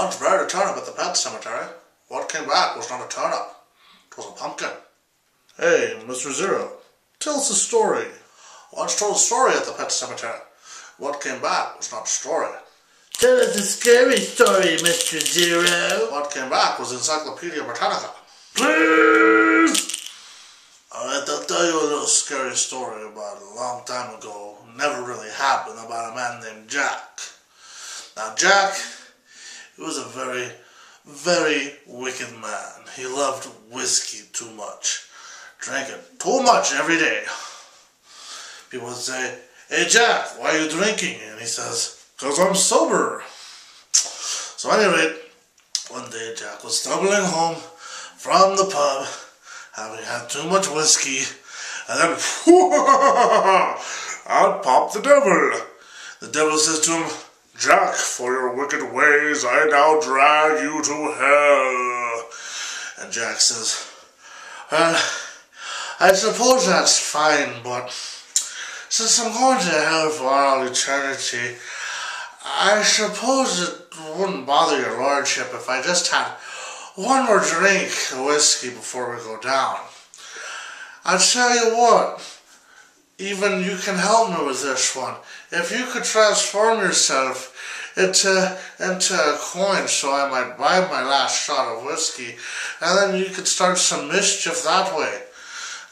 Once buried a turnip at the pet cemetery. What came back was not a turnip. It was a pumpkin. Hey, Mr. Zero, tell us a story. Once told a story at the pet cemetery. What came back was not a story. Tell us a scary story, Mr. Zero. What came back was Encyclopedia Britannica. Please! Alright, I'll tell you a little scary story about a long time ago. Never really happened about a man named Jack. Now, Jack, he was a very, very wicked man. He loved whiskey too much. Drank it too much every day. People would say, Hey Jack, why are you drinking? And he says, Because I'm sober. So, anyway, one day Jack was stumbling home from the pub, having had too much whiskey, and then out popped the devil. The devil says to him, Jack, for your wicked ways I now drag you to hell. And Jack says, Well, I suppose that's fine, but since I'm going to hell for all eternity, I suppose it wouldn't bother your lordship if I just had one more drink of whiskey before we go down. I'll tell you what, even you can help me with this one. If you could transform yourself into, into a coin so I might buy my last shot of whiskey, and then you could start some mischief that way.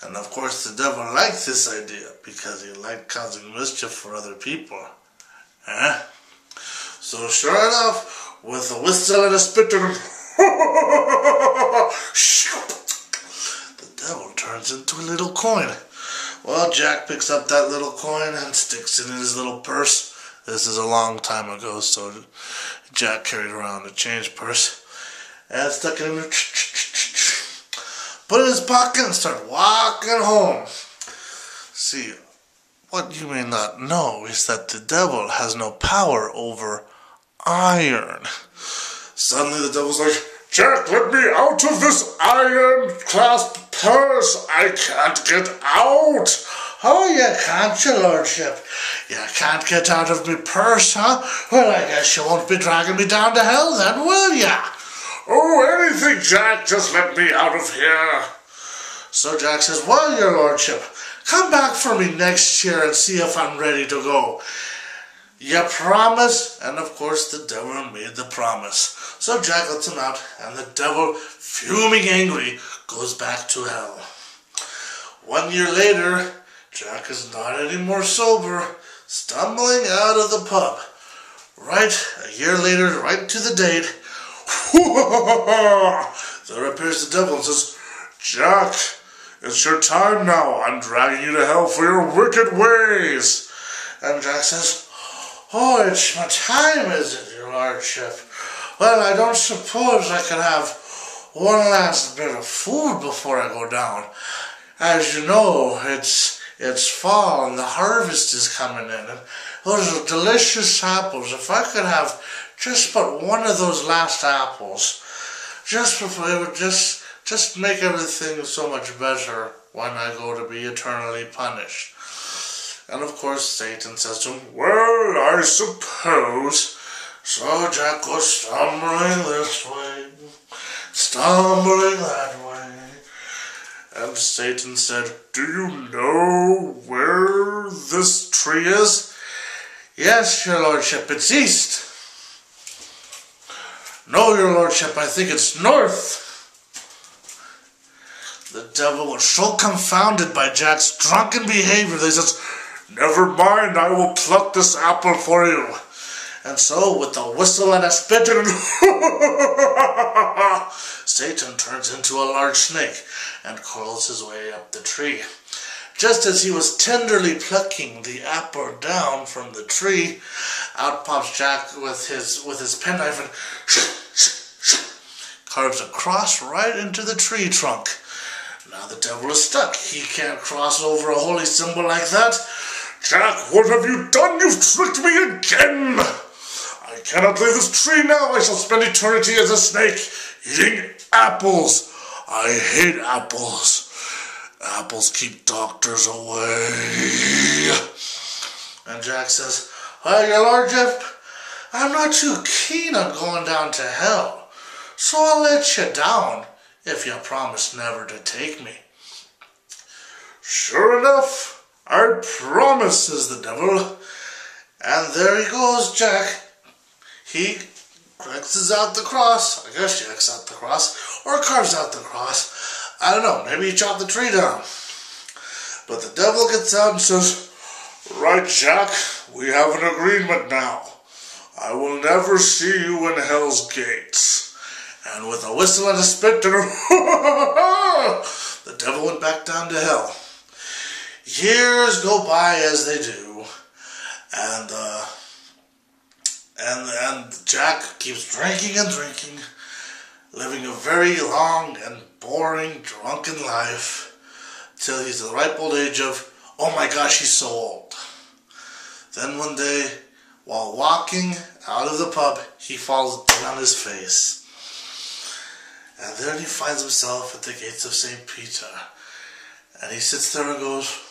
And of course the devil liked this idea because he liked causing mischief for other people. Eh? So sure enough, with a whistle and a spit the devil turns into a little coin. Well, Jack picks up that little coin and sticks it in his little purse. This is a long time ago, so Jack carried around a change purse and stuck it in put it in his pocket and started walking home. See, what you may not know is that the devil has no power over iron. Suddenly the devil's like, Jack, let me out of this iron clasp purse. I can't get out. Oh, you can't, your lordship. You can't get out of me purse, huh? Well, I guess you won't be dragging me down to hell then, will ya? Oh, anything, Jack, just let me out of here. So Jack says, Well, your lordship, come back for me next year and see if I'm ready to go. You promise? And of course, the devil made the promise. So Jack lets him out, and the devil, fuming angry, goes back to hell. One year later, Jack is not any more sober, stumbling out of the pub. Right, a year later, right to the date, there appears the devil and says, Jack, it's your time now. I'm dragging you to hell for your wicked ways. And Jack says, Oh, it's my time, is it, your lordship? Well, I don't suppose I can have one last bit of food before I go down. As you know, it's it's fall and the harvest is coming in. And those are delicious apples. If I could have just but one of those last apples, just before it would just just make everything so much better when I go to be eternally punished. And of course, Satan says to him, Well, I suppose. So Jack goes stumbling this way, stumbling that way. And Satan said, Do you know where this tree is? Yes, your lordship, it's east. No, your lordship, I think it's north. The devil was so confounded by Jack's drunken behavior that he says, Never mind, I will pluck this apple for you. And so, with a whistle and a spit, Satan turns into a large snake and coils his way up the tree. Just as he was tenderly plucking the apple down from the tree, out pops Jack with his with his penknife and carves a cross right into the tree trunk. Now the devil is stuck. He can't cross over a holy symbol like that. Jack, what have you done? You've tricked me again! I cannot leave this tree now. I shall spend eternity as a snake, eating apples. I hate apples. Apples keep doctors away. And Jack says, Well, your lordship, I'm not too keen on going down to hell, so I'll let you down if you promise never to take me. Sure enough, I promise, says the devil. And there he goes, Jack. He X's out the cross. I guess he X out the cross. Or carves out the cross. I don't know. Maybe he chopped the tree down. But the devil gets out and says, Right, Jack, we have an agreement now. I will never see you in hell's gates. And with a whistle and a spit, the devil went back down to hell. Years go by as they do, and uh, and and Jack keeps drinking and drinking, living a very long and boring drunken life, till he's the ripe old age of oh my gosh, he's so old. Then one day, while walking out of the pub, he falls down on his face. And then he finds himself at the gates of St. Peter. And he sits there and goes,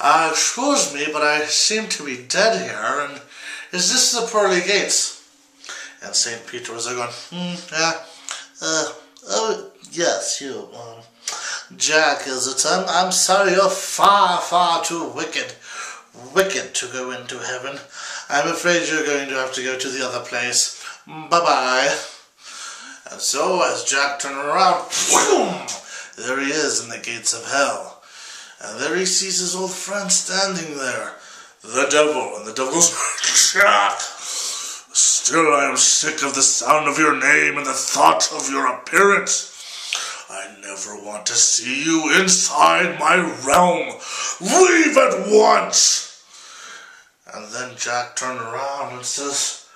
uh, excuse me, but I seem to be dead here, and is this the pearly gates? And St. Peter was there going, hmm, yeah, uh, oh, yes, you, um, Jack, is it? I'm, I'm sorry, you're far, far too wicked, wicked to go into heaven. I'm afraid you're going to have to go to the other place. Bye-bye. And so, as Jack turned around, boom, there he is in the gates of hell. And there he sees his old friend standing there, the devil. And the devil goes, Jack, still I am sick of the sound of your name and the thought of your appearance. I never want to see you inside my realm. Leave at once. And then Jack turned around and says,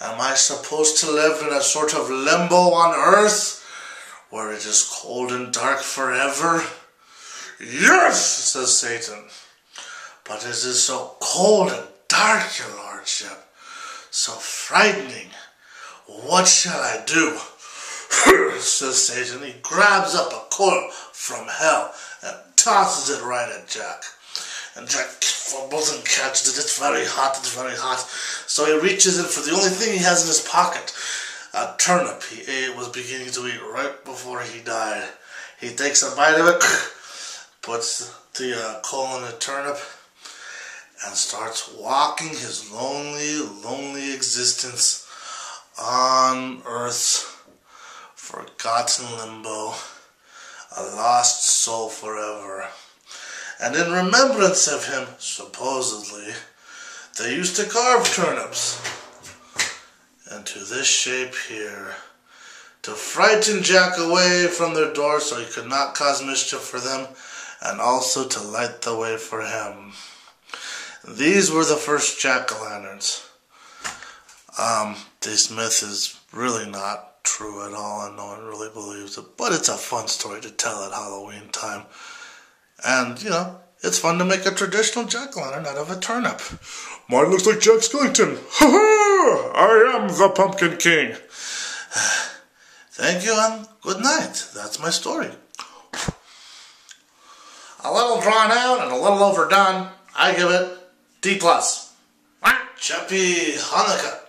Am I supposed to live in a sort of limbo on earth where it is cold and dark forever? Yes, says Satan. But it is so cold and dark, your lordship, so frightening. What shall I do? says Satan. He grabs up a coil from hell and tosses it right at Jack. And Jack fumbles and catches it. It's very hot, it's very hot. So he reaches in for the only thing he has in his pocket. A turnip he ate, was beginning to eat right before he died. He takes a bite of it puts the uh, coal in the turnip and starts walking his lonely, lonely existence on Earth's forgotten limbo, a lost soul forever. And in remembrance of him, supposedly, they used to carve turnips into this shape here to frighten Jack away from their door so he could not cause mischief for them and also to light the way for him. These were the first jack-o'-lanterns. Um, this myth is really not true at all, and no one really believes it, but it's a fun story to tell at Halloween time. And, you know, it's fun to make a traditional jack-o'-lantern out of a turnip. Mine looks like Jack Skellington. Ha ha! I am the Pumpkin King. Thank you and good night. That's my story a little drawn out and a little overdone. I give it D plus. Happy Hanukkah.